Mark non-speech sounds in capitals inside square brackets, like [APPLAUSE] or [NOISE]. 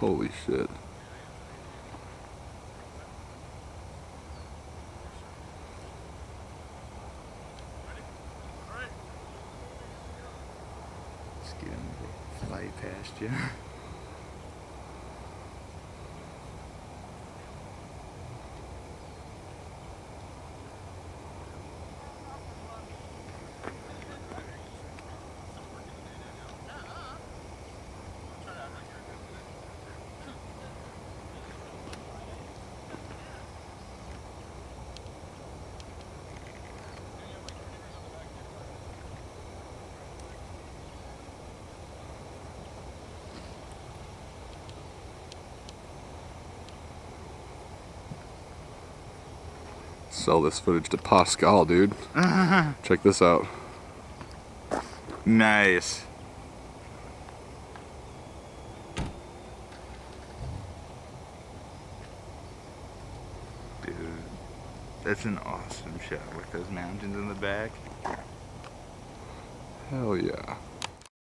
Holy shit. Just get him to fly past you. [LAUGHS] Sell this footage to Pascal, dude. [LAUGHS] Check this out. Nice. Dude, that's an awesome shot with those mountains in the back. Hell yeah.